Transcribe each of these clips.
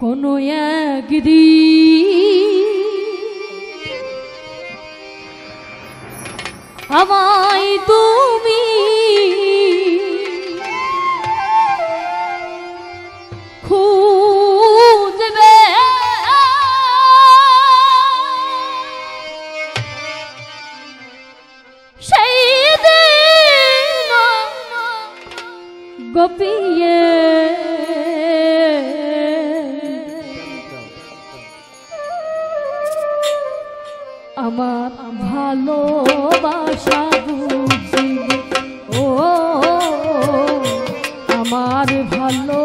কোনো একদি আমায় তুমি খুঁজবে। সেই দিন গপিয়ে আমার ভালোবাসা বুঝি। ও আমার ভালো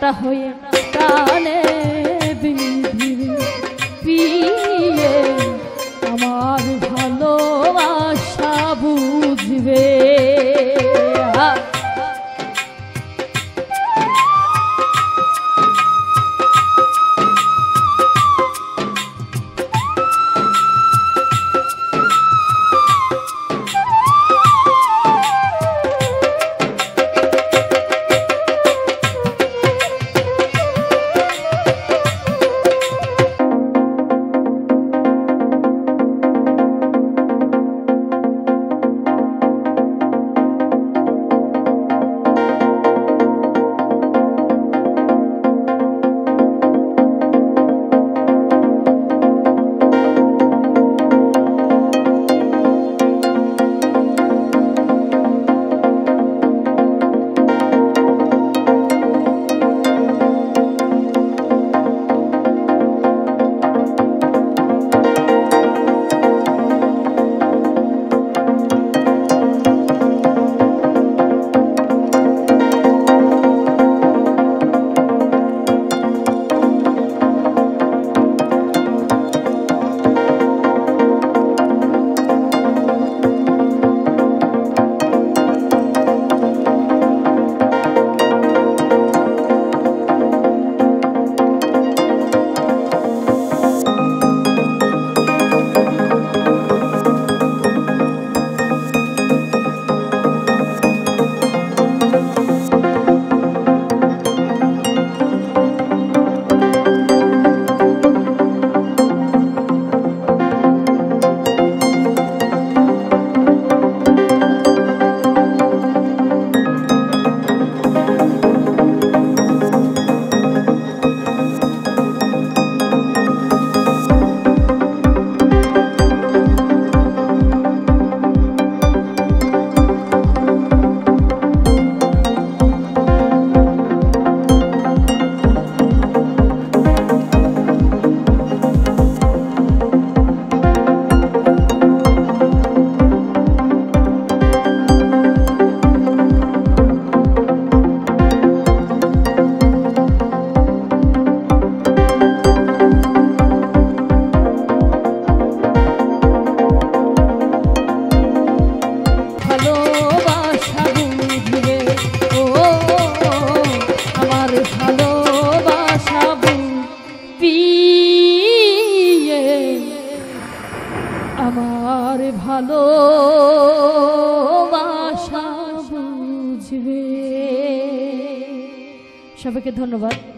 करता ভালো বাসা বুঝবে। সবাইকে ধন্যবাদ।